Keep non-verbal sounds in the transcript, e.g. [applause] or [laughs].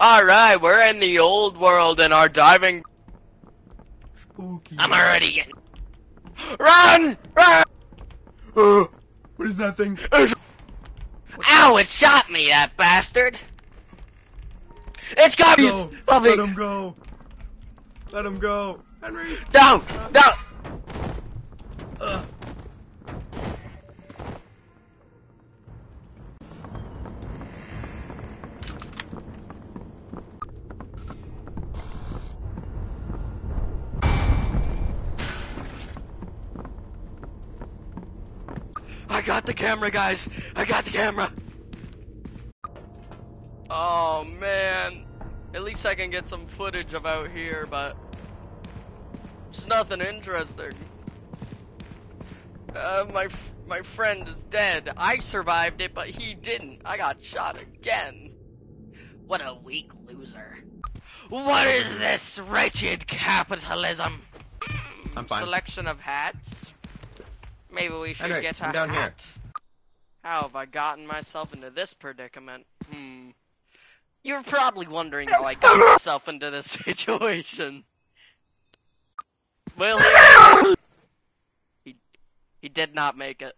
Alright, we're in the old world and our diving. Spooky. I'm already getting. Run! Run! Uh, what is that thing? Ow, it shot me, that bastard! It's got me! Let him go. Let him go. Henry. No! No! I got the camera, guys! I got the camera! Oh, man. At least I can get some footage of out here, but... It's nothing interesting. Uh, my f my friend is dead. I survived it, but he didn't. I got shot again. What a weak loser. What is this wretched capitalism? I'm fine. Selection of hats. Maybe we should get a come down here. How have I gotten myself into this predicament? Hmm. You're probably wondering how I got [laughs] myself into this situation. Will he? He, he did not make it.